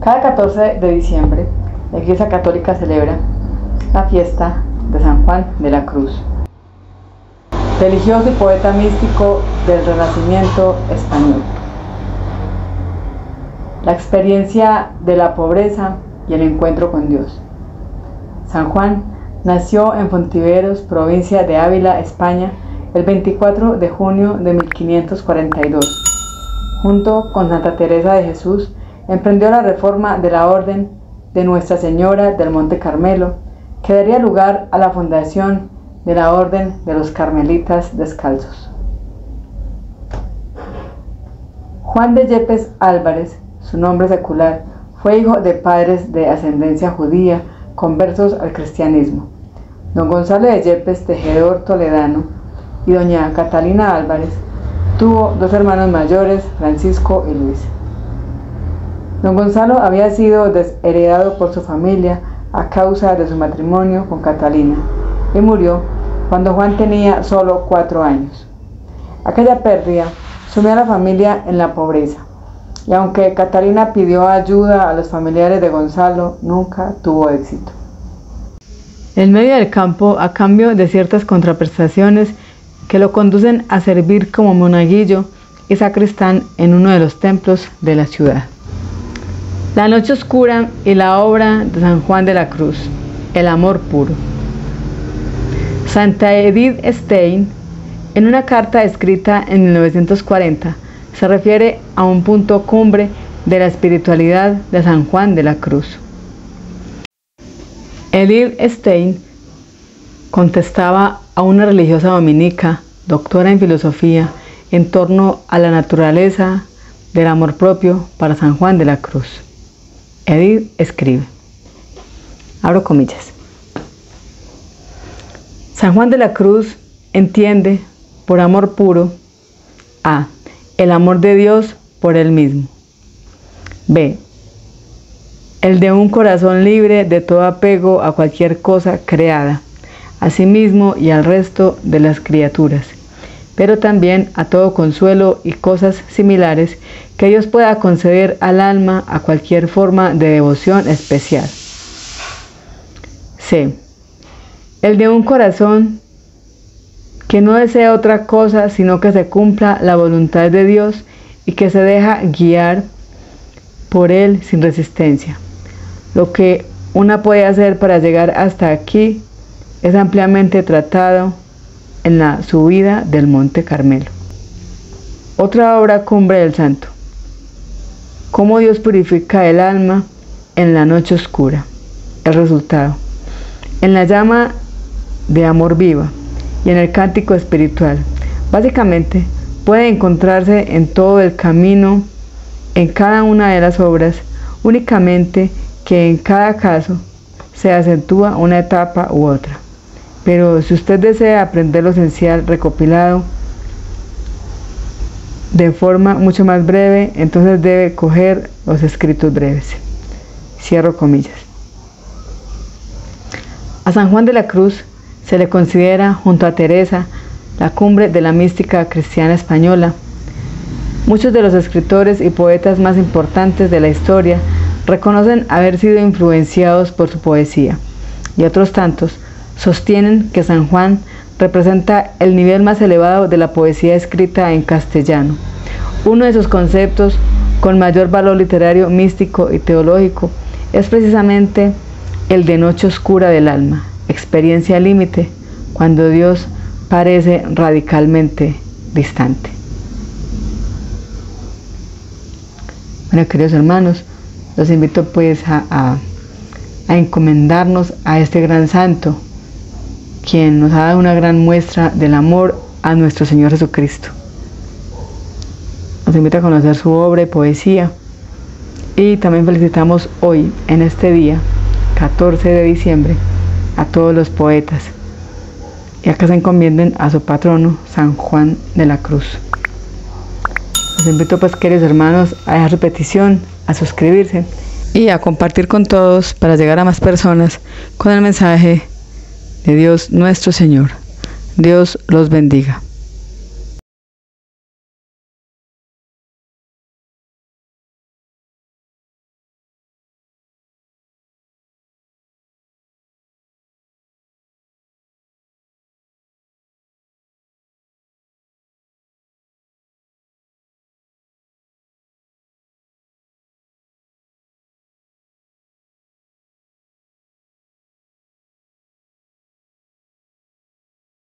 Cada 14 de diciembre, la Iglesia Católica celebra la fiesta de San Juan de la Cruz, religioso y poeta místico del Renacimiento español. La experiencia de la pobreza y el encuentro con Dios. San Juan nació en Fontiveros, provincia de Ávila, España, el 24 de junio de 1542. Junto con Santa Teresa de Jesús, emprendió la reforma de la Orden de Nuestra Señora del Monte Carmelo, que daría lugar a la fundación de la Orden de los Carmelitas Descalzos. Juan de Yepes Álvarez, su nombre secular, fue hijo de padres de ascendencia judía conversos al cristianismo. Don Gonzalo de Yepes, tejedor toledano, y doña Catalina Álvarez, tuvo dos hermanos mayores, Francisco y Luis. Don Gonzalo había sido desheredado por su familia a causa de su matrimonio con Catalina y murió cuando Juan tenía solo cuatro años. Aquella pérdida sumió a la familia en la pobreza y aunque Catalina pidió ayuda a los familiares de Gonzalo, nunca tuvo éxito. En medio del campo, a cambio de ciertas contraprestaciones que lo conducen a servir como monaguillo y sacristán en uno de los templos de la ciudad. La noche oscura y la obra de San Juan de la Cruz, el amor puro. Santa Edith Stein, en una carta escrita en 1940, se refiere a un punto cumbre de la espiritualidad de San Juan de la Cruz. Edith Stein contestaba a una religiosa dominica, doctora en filosofía, en torno a la naturaleza del amor propio para San Juan de la Cruz. Edith escribe, abro comillas, San Juan de la Cruz entiende por amor puro a el amor de Dios por él mismo. B. El de un corazón libre de todo apego a cualquier cosa creada, a sí mismo y al resto de las criaturas, pero también a todo consuelo y cosas similares que Dios pueda conceder al alma a cualquier forma de devoción especial. C. El de un corazón que no desea otra cosa sino que se cumpla la voluntad de Dios y que se deja guiar por Él sin resistencia. Lo que una puede hacer para llegar hasta aquí es ampliamente tratado en la subida del Monte Carmelo. Otra obra cumbre del santo cómo Dios purifica el alma en la noche oscura. El resultado. En la llama de amor viva y en el cántico espiritual. Básicamente, puede encontrarse en todo el camino, en cada una de las obras, únicamente que en cada caso se acentúa una etapa u otra. Pero si usted desea aprender lo esencial recopilado, de forma mucho más breve, entonces debe coger los escritos breves. Cierro comillas. A San Juan de la Cruz se le considera, junto a Teresa, la cumbre de la mística cristiana española. Muchos de los escritores y poetas más importantes de la historia reconocen haber sido influenciados por su poesía, y otros tantos sostienen que San Juan representa el nivel más elevado de la poesía escrita en castellano. Uno de sus conceptos con mayor valor literario, místico y teológico es precisamente el de noche oscura del alma, experiencia límite, cuando Dios parece radicalmente distante. Bueno, queridos hermanos, los invito pues a, a, a encomendarnos a este gran santo, quien nos ha dado una gran muestra del amor a nuestro Señor Jesucristo. Nos invita a conocer su obra y poesía. Y también felicitamos hoy, en este día, 14 de diciembre, a todos los poetas. Y acá se encomienden a su patrono, San Juan de la Cruz. Los invito pues queridos hermanos a dejar su petición, a suscribirse y a compartir con todos para llegar a más personas con el mensaje de Dios nuestro Señor. Dios los bendiga.